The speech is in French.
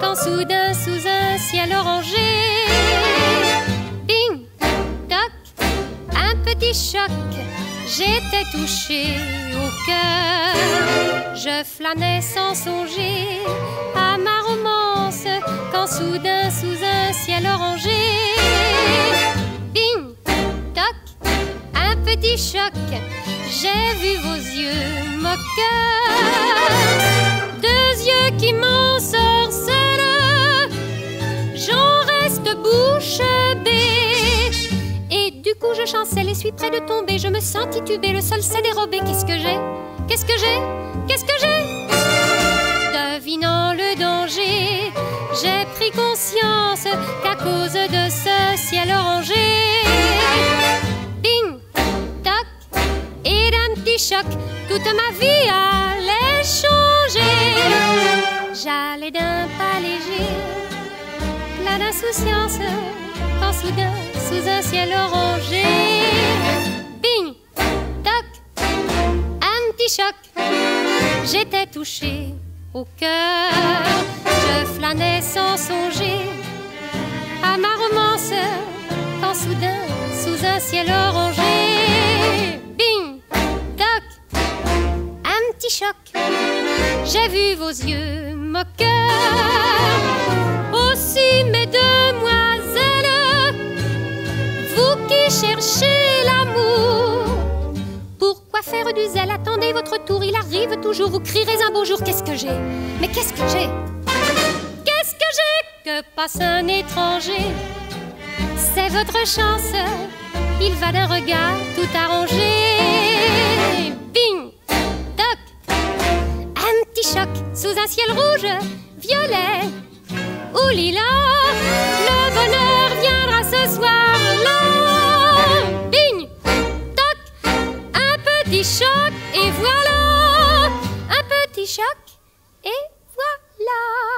quand soudain sous un ciel orangé, bing, toc, un petit choc, j'étais touché au cœur. Je flânais sans songer à ma romance quand soudain sous un ciel orangé, bing, toc, un petit choc, j'ai vu vos yeux moqueurs je chancelle et suis près de tomber. Je me sens tituber, le sol s'est dérobé. Qu'est-ce que j'ai? Qu'est-ce que j'ai? Qu'est-ce que j'ai? Devinant le danger, j'ai pris conscience qu'à cause de ce ciel orangé, bing, toc, et d'un petit choc, toute ma vie allait changer. J'allais d'un pas léger, plein d'insouciance, quand soudain, sous un ciel orangé, bing, toc, un petit choc, j'étais touchée au cœur. Je flânais sans songer à ma romance, quand soudain, sous un ciel orangé, bing, toc, un petit choc, j'ai vu vos yeux moqueurs. retour, il arrive toujours, vous crierez un beau jour, qu'est-ce que j'ai? Mais qu'est-ce que j'ai? Qu'est-ce que j'ai? Que passe un étranger? C'est votre chance, il va d'un regard tout arrangé. Bing Toc. Un petit choc sous un ciel rouge, violet ou lilas, le bonheur viendra ce soir-là. Bing Toc. Un petit choc et voilà. Et voilà.